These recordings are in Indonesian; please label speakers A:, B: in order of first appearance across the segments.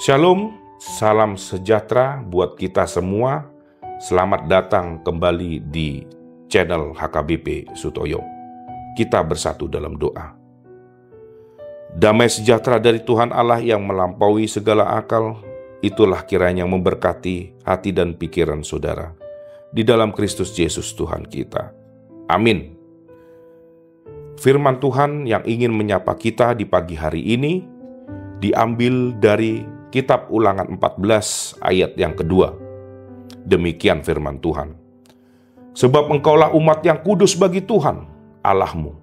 A: Shalom, salam sejahtera buat kita semua. Selamat datang kembali di channel HKBP Sutoyo. Kita bersatu dalam doa. Damai sejahtera dari Tuhan Allah yang melampaui segala akal, itulah kiranya memberkati hati dan pikiran saudara di dalam Kristus Yesus Tuhan kita. Amin. Firman Tuhan yang ingin menyapa kita di pagi hari ini diambil dari kitab ulangan 14 ayat yang kedua. Demikian firman Tuhan. Sebab engkaulah umat yang kudus bagi Tuhan, Allahmu.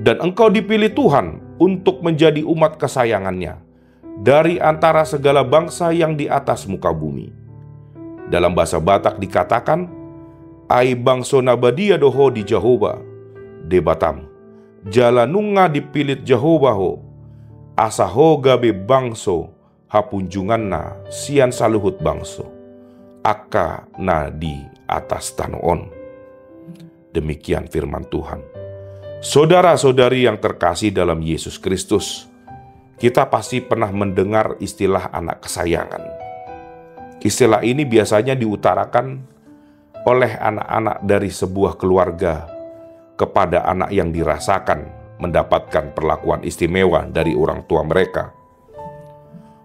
A: Dan engkau dipilih Tuhan untuk menjadi umat kesayangannya dari antara segala bangsa yang di atas muka bumi. Dalam bahasa Batak dikatakan, Ai bangso nabadia doho di Jehovah, debatam, jalanunga dipilit Jehovah ho, asaho gabe bangso, hapunjungan na sian saluhut bangso, aka na di atas tanoon. Demikian firman Tuhan. Saudara-saudari yang terkasih dalam Yesus Kristus, kita pasti pernah mendengar istilah anak kesayangan. Istilah ini biasanya diutarakan oleh anak-anak dari sebuah keluarga kepada anak yang dirasakan mendapatkan perlakuan istimewa dari orang tua mereka.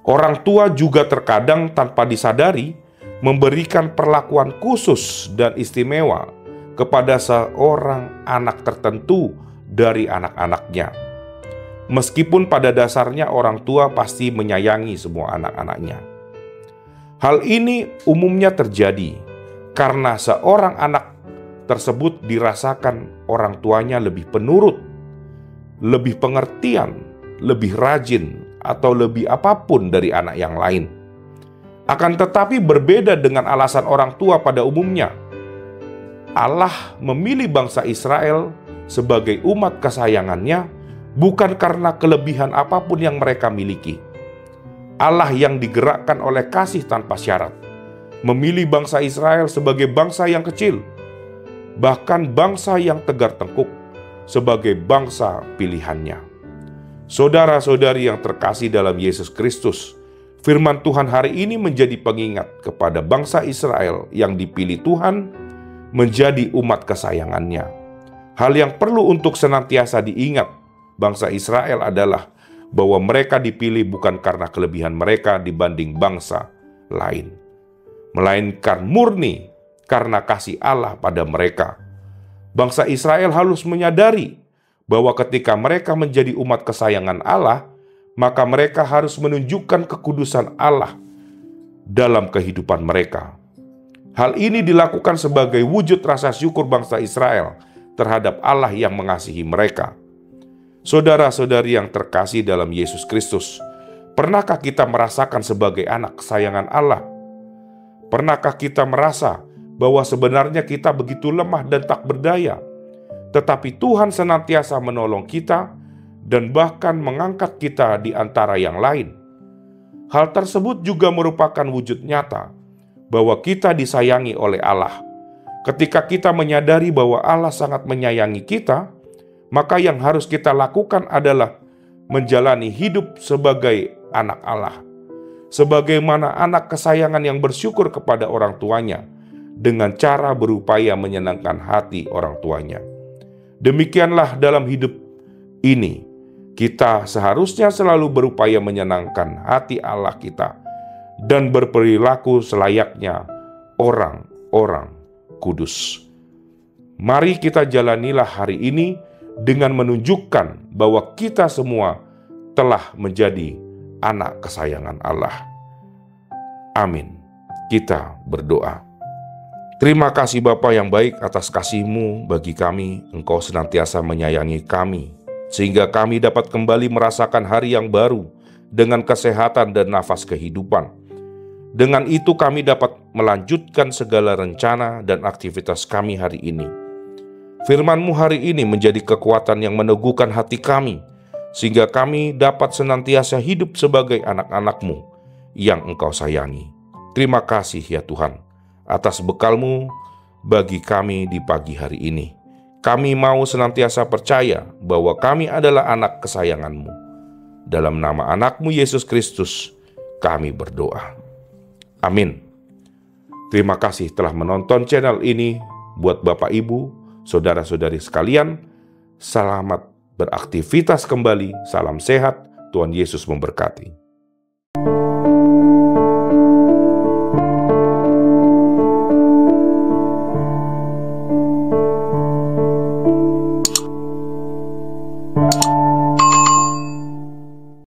A: Orang tua juga terkadang tanpa disadari memberikan perlakuan khusus dan istimewa kepada seorang anak tertentu dari anak-anaknya. Meskipun pada dasarnya orang tua pasti menyayangi semua anak-anaknya. Hal ini umumnya terjadi karena seorang anak tersebut dirasakan orang tuanya lebih penurut, lebih pengertian, lebih rajin, atau lebih apa pun dari anak yang lain. Akan tetapi berbeda dengan alasan orang tua pada umumnya. Allah memilih bangsa Israel sebagai umat kesayangannya bukan karena kelebihan apa pun yang mereka miliki. Allah yang digerakkan oleh kasih tanpa syarat, memilih bangsa Israel sebagai bangsa yang kecil, bahkan bangsa yang tegar tengkuk sebagai bangsa pilihannya. Saudara-saudari yang terkasih dalam Yesus Kristus, firman Tuhan hari ini menjadi pengingat kepada bangsa Israel yang dipilih Tuhan menjadi umat kesayangannya Hal yang perlu untuk senantiasa diingat bangsa Israel adalah bahwa mereka dipilih bukan karena kelebihan mereka dibanding bangsa lain, melainkan murni karena kasih Allah pada mereka. Bangsa Israel harus menyadari bahwa ketika mereka menjadi umat kesayangan Allah, maka mereka harus menunjukkan kekudusan Allah dalam kehidupan mereka. Hal ini dilakukan sebagai wujud rasa syukur bangsa Israel terhadap Allah yang mengasihi mereka. Saudara-saudari yang terkasih dalam Yesus Kristus, pernahkah kita merasakan sebagai anak kesayangan Allah? Pernahkah kita merasa bahwa sebenarnya kita begitu lemah dan tak berdaya, tetapi Tuhan senantiasa menolong kita dan bahkan mengangkat kita di antara yang lain? Hal tersebut juga merupakan wujud nyata bahwa kita disayangi oleh Allah Ketika kita menyadari bahwa Allah sangat menyayangi kita, maka yang harus kita lakukan adalah menjalani hidup sebagai anak Allah, sebagaimana anak kesayangan yang bersyukur kepada orang tuanya dengan cara berupaya menyenangkan hati orang tuanya. Demikianlah dalam hidup ini, kita seharusnya selalu berupaya menyenangkan hati Allah kita dan berperilaku selayaknya orang-orang kudus. Mari kita jalanilah hari ini dengan menunjukkan bahwa kita semua telah menjadi anak kesayangan Allah. Amin. Kita berdoa. Terima kasih Bapa yang baik atas kasih-Mu bagi kami. Engkau senantiasa menyayangi kami, sehingga kami dapat kembali merasakan hari yang baru dengan kesehatan dan nafas kehidupan dengan itu kami dapat melanjutkan segala rencana dan aktivitas kami hari ini. Firman-Mu hari ini menjadi kekuatan yang meneguhkan hati kami, sehingga kami dapat senantiasa hidup sebagai anak-anak-Mu yang Engkau sayangi. Terima kasih ya Tuhan, atas bekal-Mu bagi kami di pagi hari ini. Kami mau senantiasa percaya bahwa kami adalah anak kesayangan-Mu. Dalam nama anak-Mu Yesus Kristus, kami berdoa. Amin. Terima kasih telah menonton channel ini. Buat Bapak Ibu, saudara-saudari sekalian, selamat beraktivitas kembali. Salam sehat. Tuhan Yesus memberkati.